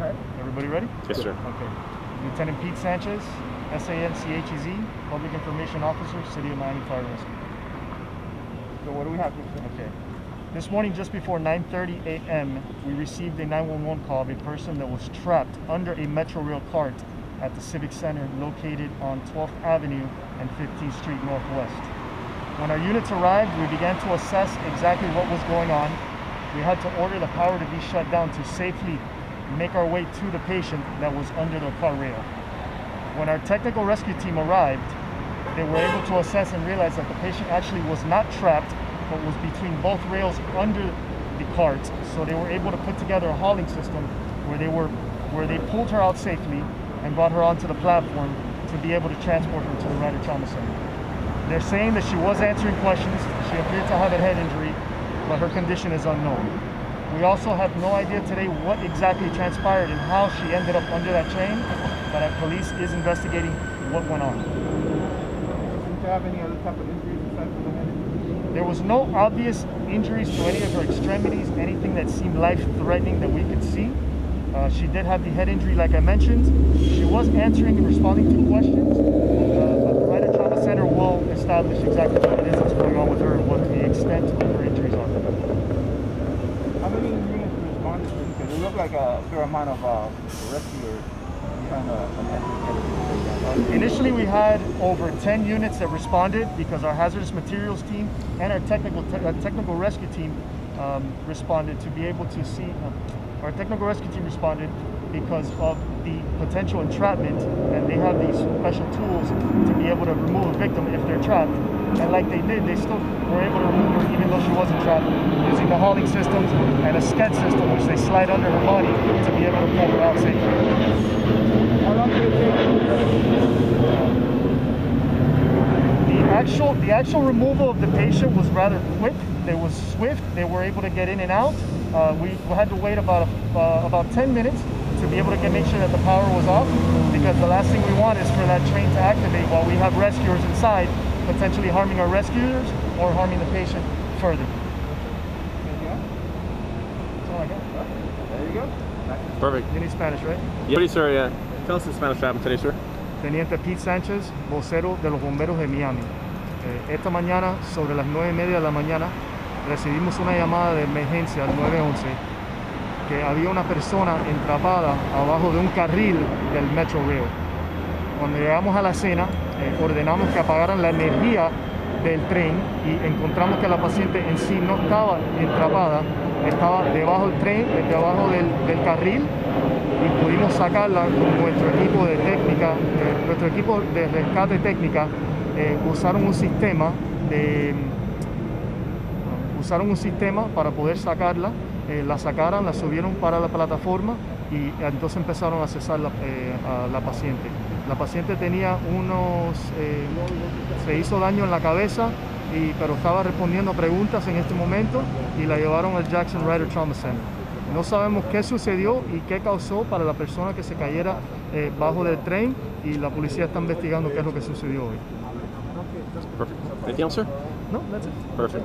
right, everybody ready? Yes, sir. Okay. Lieutenant Pete Sanchez, S-A-N-C-H-E-Z, Public Information Officer, City of Miami Fire Rescue. So what do we have here? Okay. This morning, just before 9:30 a.m., we received a 911 call of a person that was trapped under a Metro Rail cart at the Civic Center located on 12th Avenue and 15th Street Northwest. When our units arrived, we began to assess exactly what was going on. We had to order the power to be shut down to safely make our way to the patient that was under the car rail. When our technical rescue team arrived, they were able to assess and realize that the patient actually was not trapped, but was between both rails under the cart. So they were able to put together a hauling system where they were where they pulled her out safely and brought her onto the platform to be able to transport her to the Ryder Trauma Center. They're saying that she was answering questions. She appeared to have a head injury, but her condition is unknown. We also have no idea today what exactly transpired and how she ended up under that train, but our police is investigating what went on. Seem to have any other type of injuries aside from the head? There was no obvious injuries to any of her extremities, anything that seemed life-threatening that we could see. Uh, she did have the head injury, like I mentioned. She was answering and responding to questions, uh, but the Ryder Trauma Center will establish exactly what it is that's going on with her and what the extent of her injuries are. How many it looked like a fair amount of uh, rescuers Initially, we had over 10 units that responded because our hazardous materials team and our technical te- uh, technical rescue team um, responded to be able to see. Uh, our technical rescue team responded because of the potential entrapment, and they have these special tools to be able to remove a victim if they're trapped. And like they did, they still were able to remove her even though she wasn't trapped, using the hauling systems and a sked system, which they slide under her body to be able to pull her out safely. The actual the actual removal of the patient was rather quick. They was swift. They were able to get in and out. Uh, we had to wait about uh, about 10 minutes to be able to get make sure that the power was off because the last thing we want is for that train to activate while we have rescuers inside, potentially harming our rescuers or harming the patient further. That's all I got. There you go. Perfect. You need Spanish, right? Yeah. Ready, sir? Yeah. Tell us in Spanish what happened today, sir. Teniente Pete Sánchez, vocero de los bomberos de Miami. Eh, esta mañana, sobre las 9 y media de la mañana, recibimos una llamada de emergencia al 911 que había una persona entrapada abajo de un carril del Metro Rail. Cuando llegamos a la escena, ordenamos que apagaran la energía del tren y encontramos que la paciente en sí no estaba entrapada, estaba debajo del tren, eh, debajo del, carril y pudimos sacarla con nuestro equipo de técnica, eh, nuestro equipo de rescate técnica eh, usaron un sistema usaron un sistema para poder sacarla, eh, la sacaron, la subieron para la plataforma y entonces empezaron a cesar eh, a la paciente. La paciente tenía unos, eh, se hizo daño en la cabeza, y, pero estaba respondiendo preguntas en este momento y la llevaron al Jackson Ryder Trauma Center. No sabemos qué sucedió y qué causó para la persona que se cayera eh, bajo del tren y la policía está investigando qué es lo que sucedió hoy. Perfect. Anything else, sir? No, that's it. Perfect.